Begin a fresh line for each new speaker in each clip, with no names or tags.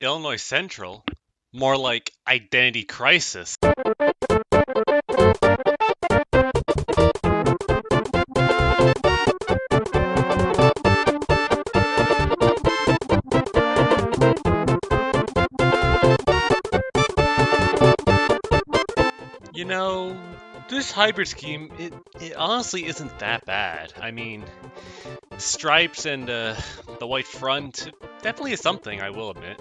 Illinois Central? More like Identity Crisis. You know, this hybrid scheme, it, it honestly isn't that bad. I mean, stripes and uh, the white front definitely is something, I will admit.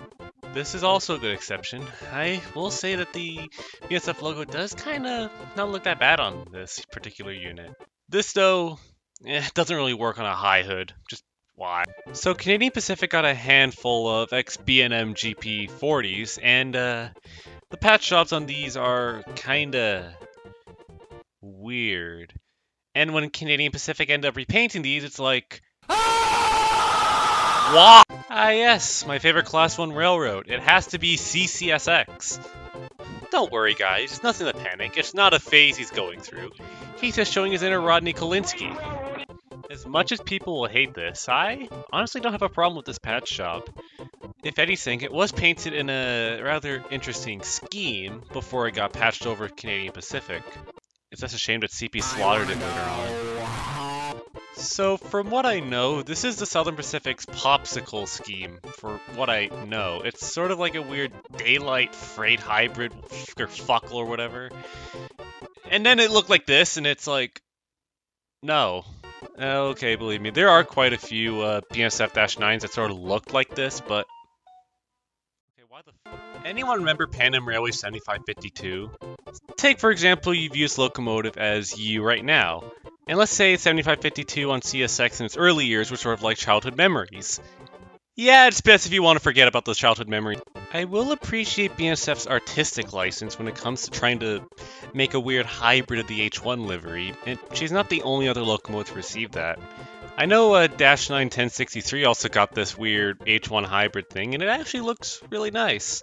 This is also a good exception. I will say that the BNSF logo does kind of not look that bad on this particular unit. This, though, eh, doesn't really work on a high hood. Just why? So Canadian Pacific got a handful of XB&M GP40s, and uh, the patch jobs on these are kinda weird. And when Canadian Pacific end up repainting these, it's like, why? Ah yes, my favorite Class 1 railroad. It has to be CCSX. Don't worry guys, it's nothing to panic. It's not a phase he's going through. He's just showing his inner Rodney Kolinsky. As much as people will hate this, I honestly don't have a problem with this patch job. If anything, it was painted in a rather interesting scheme before it got patched over Canadian Pacific. It's just a shame that CP slaughtered it later on. So, from what I know, this is the Southern Pacific's popsicle scheme, for what I know. It's sort of like a weird daylight freight hybrid or fuckle or whatever. And then it looked like this, and it's like, no. Okay, believe me, there are quite a few uh, BNSF-9s that sort of looked like this, but why the Anyone remember Pan Am Railway 7552? Take, for example, you've used locomotive as you right now. And let's say 7552 on CSX in its early years were sort of like childhood memories. Yeah, it's best if you want to forget about those childhood memories. I will appreciate BNSF's artistic license when it comes to trying to make a weird hybrid of the H1 livery, and she's not the only other locomotive to receive that. I know uh, Dash 9 1063 also got this weird H1 hybrid thing, and it actually looks really nice.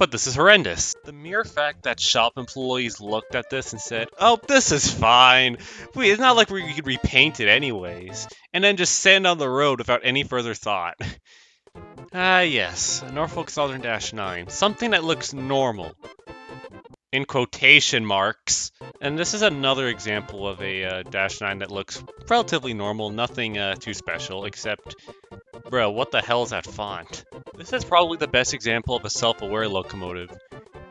But this is horrendous. The mere fact that shop employees looked at this and said, oh, this is fine. Wait, it's not like we could repaint it anyways. And then just send on the road without any further thought. Ah, yes, Norfolk Southern Dash 9. Something that looks normal. In quotation marks. And this is another example of a uh, Dash 9 that looks relatively normal, nothing uh, too special, except, bro, what the hell is that font? This is probably the best example of a self-aware locomotive.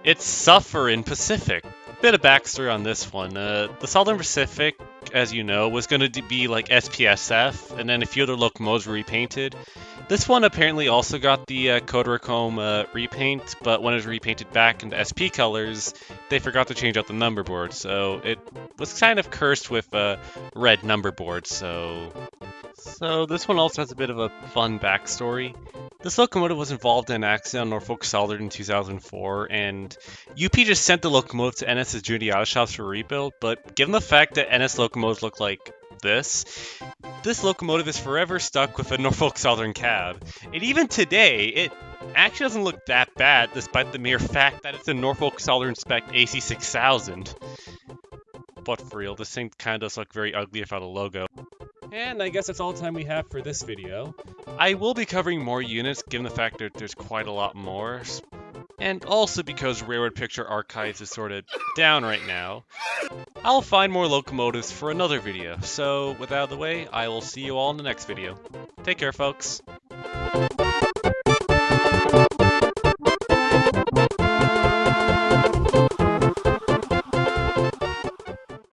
It's Sufferin Pacific. Bit of backstory on this one. Uh, the Southern Pacific, as you know, was going to be like SPSF, and then a few other locomotives were repainted. This one apparently also got the uh, Kodachrome uh, repaint, but when it was repainted back into SP colors, they forgot to change out the number board, so it was kind of cursed with a red number board, so... So this one also has a bit of a fun backstory. This locomotive was involved in an accident on Norfolk Southern in 2004, and UP just sent the locomotive to NS's Juniata Shops for rebuild, but given the fact that NS locomotives look like this, this locomotive is forever stuck with a Norfolk Southern cab. And even today, it actually doesn't look that bad, despite the mere fact that it's a Norfolk Southern Spec AC6000. But for real, this thing kind of does look very ugly without a logo. And I guess that's all the time we have for this video. I will be covering more units, given the fact that there's quite a lot more. And also because Railroad Picture Archives is sort of down right now. I'll find more locomotives for another video, so with out of the way, I will see you all in the next video. Take care, folks.